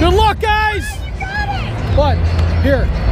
Good luck, guys! What? Here.